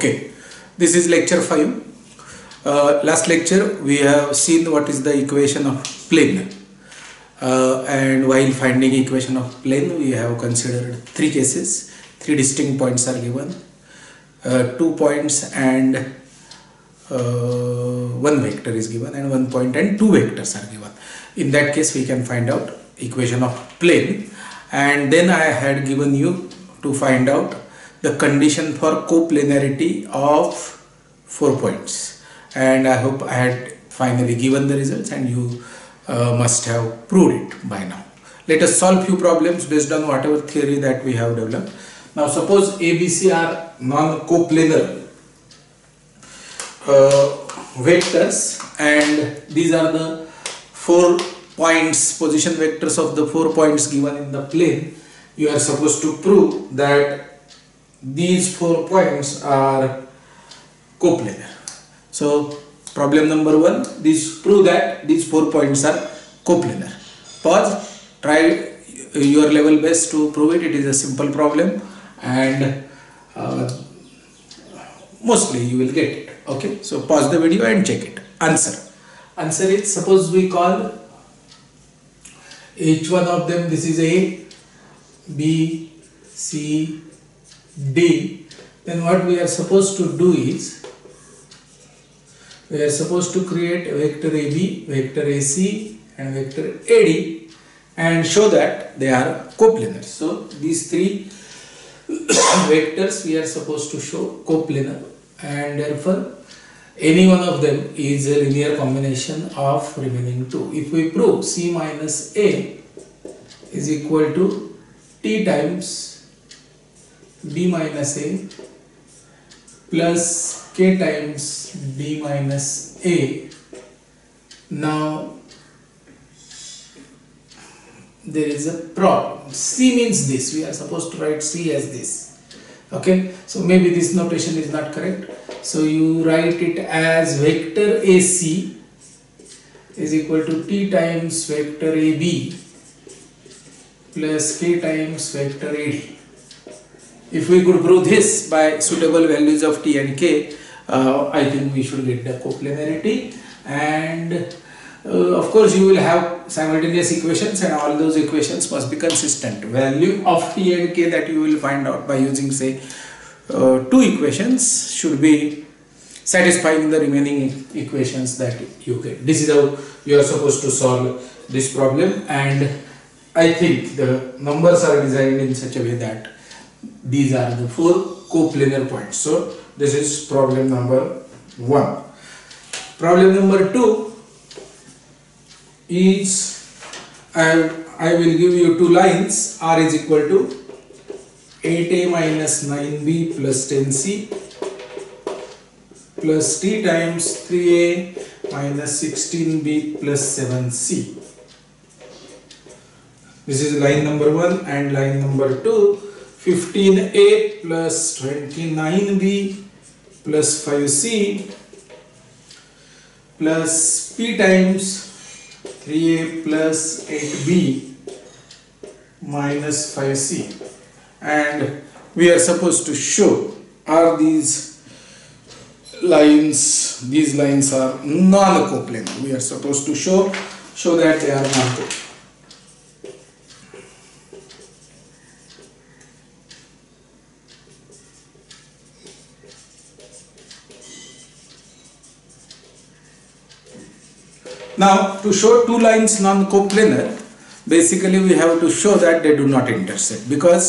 Okay, this is lecture 5. Uh, last lecture we have seen what is the equation of plane. Uh, and while finding equation of plane we have considered three cases. Three distinct points are given. Uh, two points and uh, one vector is given and one point and two vectors are given. In that case we can find out equation of plane and then I had given you to find out the condition for coplanarity of four points and I hope I had finally given the results and you uh, must have proved it by now. Let us solve few problems based on whatever theory that we have developed. Now suppose ABC are non-coplanar uh, vectors and these are the four points position vectors of the four points given in the plane you are supposed to prove that these four points are coplanar. So problem number one, this prove that these four points are coplanar. Pause, try your level best to prove it. It is a simple problem and uh, mostly you will get it. Okay, so pause the video and check it. Answer. Answer is suppose we call each one of them this is A, B, C, D, then what we are supposed to do is we are supposed to create vector AB, vector AC and vector AD and show that they are coplanar. So these three vectors we are supposed to show coplanar and therefore any one of them is a linear combination of remaining two. If we prove C minus A is equal to T times b minus a plus k times b minus a. Now there is a problem. C means this. We are supposed to write C as this. Okay. So maybe this notation is not correct. So you write it as vector AC is equal to T times vector AB plus K times vector AD if we could prove this by suitable values of t and k, uh, I think we should get the coplanarity and uh, of course you will have simultaneous equations and all those equations must be consistent. Value of t and k that you will find out by using say uh, two equations should be satisfying the remaining equations that you get. This is how you are supposed to solve this problem and I think the numbers are designed in such a way that these are the four coplanar points. So this is problem number one. Problem number two is I, I will give you two lines. R is equal to 8a minus 9b plus 10c plus t times 3a minus 16b plus 7c this is line number one and line number two 15a plus 29b plus 5c plus p times 3a plus 8b minus 5c and we are supposed to show are these lines these lines are non-coplanar we are supposed to show show that they are non-coplanar Now to show two lines non-coplanar, basically we have to show that they do not intersect because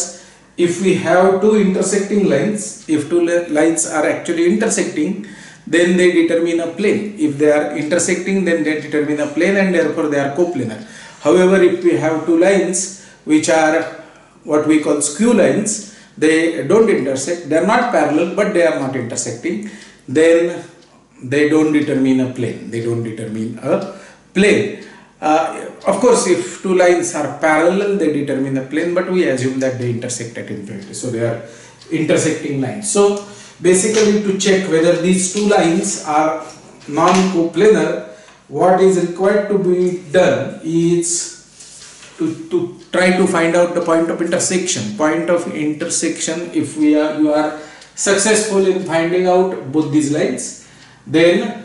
if we have two intersecting lines, if two lines are actually intersecting, then they determine a plane. If they are intersecting, then they determine a plane and therefore they are coplanar. However, if we have two lines which are what we call skew lines, they don't intersect, they are not parallel but they are not intersecting, then they don't determine a plane, they don't determine a plane. Uh, of course, if two lines are parallel, they determine a plane, but we assume that they intersect at infinity. So, they are intersecting lines. So, basically to check whether these two lines are non-coplanar, what is required to be done is to, to try to find out the point of intersection. Point of intersection, if we are you are successful in finding out both these lines then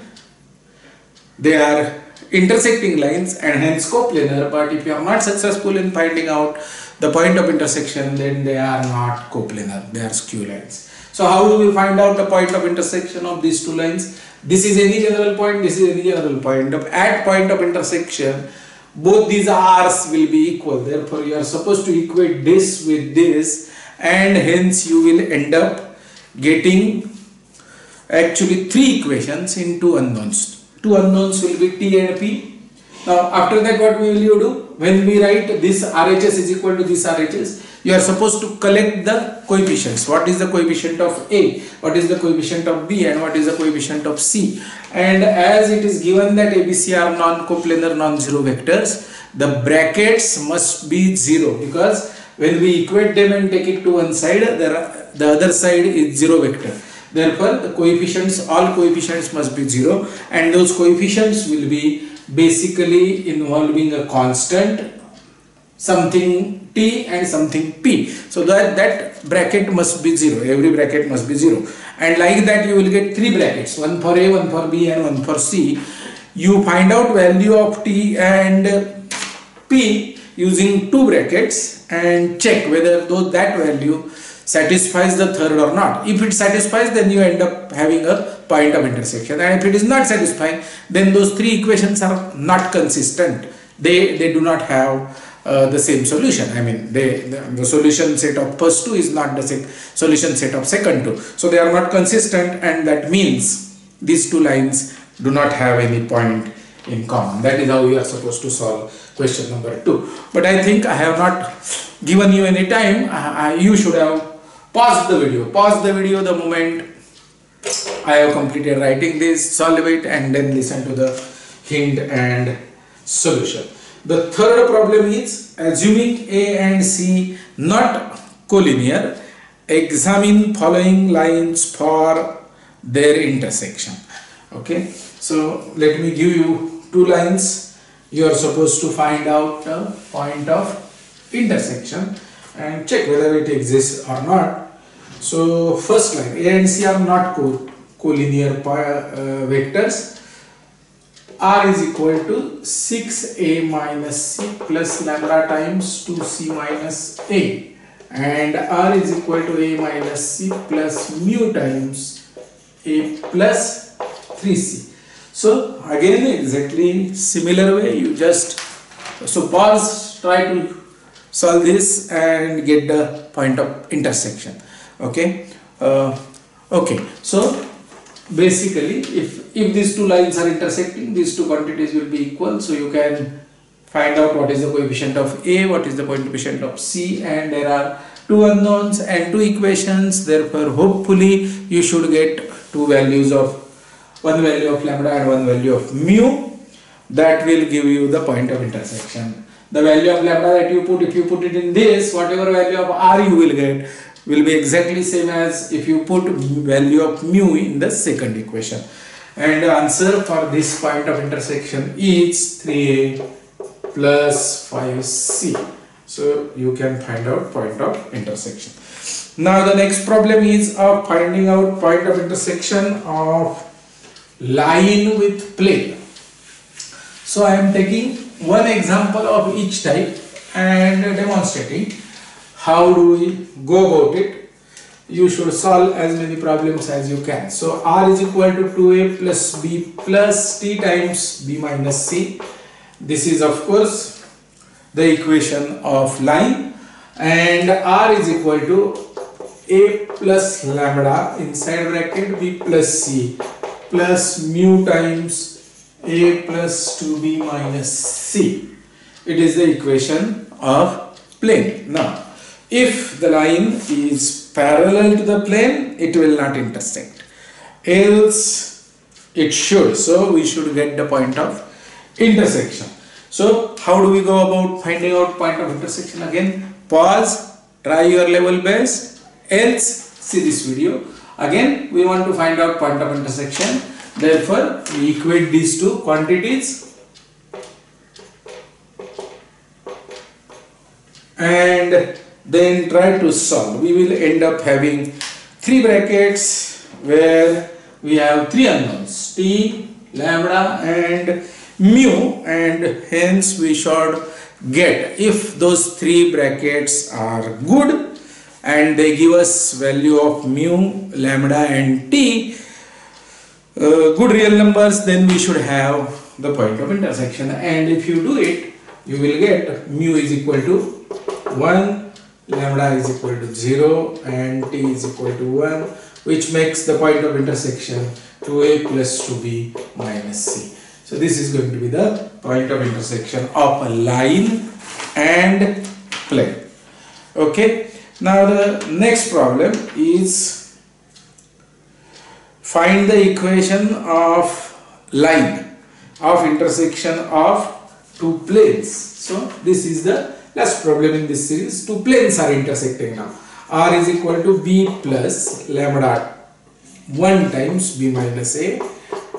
they are intersecting lines and hence coplanar but if you are not successful in finding out the point of intersection then they are not coplanar they are skew lines. So how do we find out the point of intersection of these two lines? This is any general point this is any general point. At point of intersection both these r's will be equal. Therefore you are supposed to equate this with this and hence you will end up getting actually three equations in two unknowns two unknowns will be t and p now after that what will you do when we write this RHS is equal to this RHS, you are supposed to collect the coefficients. What is the coefficient of A, what is the coefficient of B and what is the coefficient of C. And as it is given that ABC are non-coplanar non-zero vectors, the brackets must be zero because when we equate them and take it to one side, the, the other side is zero vector. Therefore, the coefficients, all coefficients must be zero and those coefficients will be basically involving a constant something t and something p. So that that bracket must be zero every bracket must be zero. And like that you will get three brackets one for a one for b and one for c. You find out value of t and p using two brackets and check whether those that value satisfies the third or not. If it satisfies then you end up having a point of intersection. And if it is not satisfying then those three equations are not consistent. They they do not have uh, the same solution. I mean they the, the, solution set of first two is not the same solution set of second two. So they are not consistent and that means these two lines do not have any point in common. That is how we are supposed to solve question number two. But i think i have not given you any time. I, I, you should have paused the video pause the video the moment I have completed writing this, solve it and then listen to the hint and solution. The third problem is assuming A and C not collinear, examine following lines for their intersection. Okay, so let me give you two lines. You are supposed to find out the point of intersection and check whether it exists or not. So first line A and C are not co collinear uh, vectors. R is equal to 6a minus c plus lambda times 2c minus a. And r is equal to a minus c plus mu times a plus 3c so again exactly similar way you just so pause try to solve this and get the point of intersection okay? Uh, okay. So basically if if these two lines are intersecting these two quantities will be equal. So you can find out what is the coefficient of a what is the coefficient of c and there are two unknowns and two equations. Therefore hopefully you should get two values of one value of lambda and one value of mu. That will give you the point of intersection. The value of lambda that you put if you put it in this whatever value of r you will get will be exactly same as if you put value of mu in the second equation. And the answer for this point of intersection is 3a plus 5c so you can find out point of intersection. Now the next problem is of finding out point of intersection of line with plane. So i am taking one example of each type and demonstrating how do we go about it? You should solve as many problems as you can. So r is equal to 2a plus b plus t times b minus c. This is of course the equation of line. And r is equal to a plus lambda inside bracket b plus c plus mu times a plus 2b minus c. It is the equation of plane. Now if the line is parallel to the plane, it will not intersect. Else, it should. So, we should get the point of intersection. So, how do we go about finding out point of intersection? Again, pause, try your level best, else see this video. Again, we want to find out point of intersection. Therefore, we equate these two quantities and then try to solve. We will end up having three brackets where we have three unknowns t lambda and mu and hence we should get if those three brackets are good and they give us value of mu lambda and t uh, good real numbers then we should have the point of intersection. And if you do it you will get mu is equal to 1 lambda is equal to 0 and t is equal to 1 which makes the point of intersection 2a plus 2b minus c. So this is going to be the point of intersection of a line and plane. Okay. Now the next problem is find the equation of line of intersection of two planes. So this is the last problem in this series two planes are intersecting now. R is equal to b plus lambda 1 times b minus a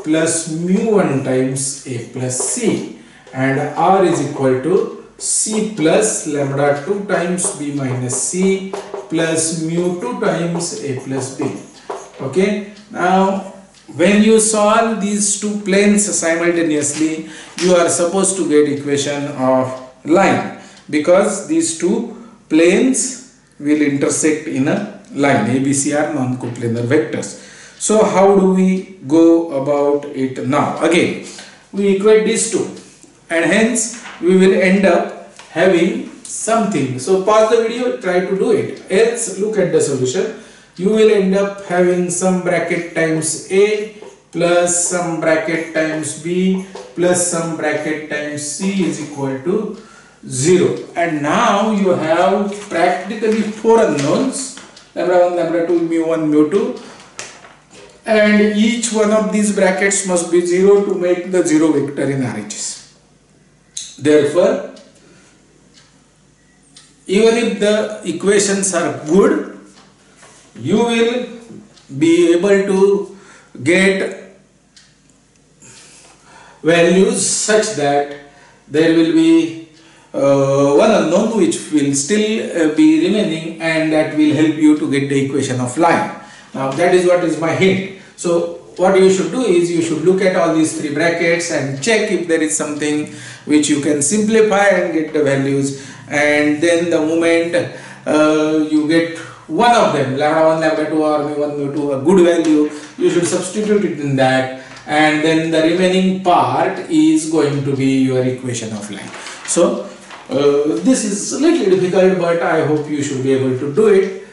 plus mu 1 times a plus c. And r is equal to c plus lambda 2 times b minus c plus mu 2 times a plus b. Okay? Now when you solve these two planes simultaneously you are supposed to get equation of line because these two planes will intersect in a line abc are non-coplanar vectors. So how do we go about it now? Again we equate these two. And hence we will end up having something. So pause the video try to do it. Else look at the solution. You will end up having some bracket times a plus some bracket times b plus some bracket times c is equal to 0 and now you have practically four unknowns. Lambda 1 lambda 2 mu 1 mu 2 and each one of these brackets must be 0 to make the 0 vector in RHS therefore even if the equations are good you will be able to get values such that there will be one unknown which will still uh, be remaining and that will help you to get the equation of line. Now that is what is my hint. So what you should do is you should look at all these three brackets and check if there is something which you can simplify and get the values and then the moment uh, you get one of them lambda 1 lambda 2 or mu 1 mu 2 a good value you should substitute it in that and then the remaining part is going to be your equation of line so uh, this is a little difficult but I hope you should be able to do it.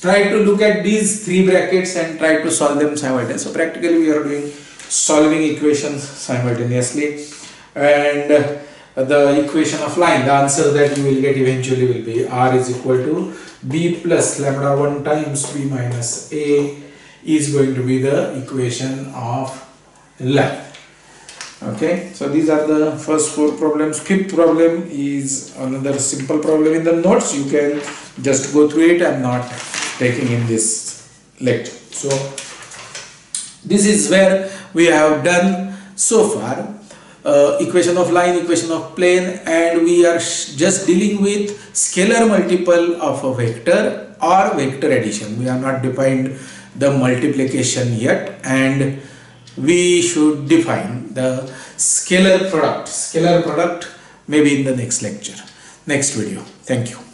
Try to look at these three brackets and try to solve them simultaneously. So practically we are doing solving equations simultaneously. And uh, the equation of line the answer that you will get eventually will be r is equal to b plus lambda 1 times b minus a is going to be the equation of line okay? So these are the first four problems. Fifth problem is another simple problem in the notes. You can just go through it. I'm not taking in this lecture. So this is where we have done so far. Uh, equation of line equation of plane and we are just dealing with scalar multiple of a vector or vector addition. We have not defined the multiplication yet. And we should define the scalar product. Scalar product maybe in the next lecture. Next video. Thank you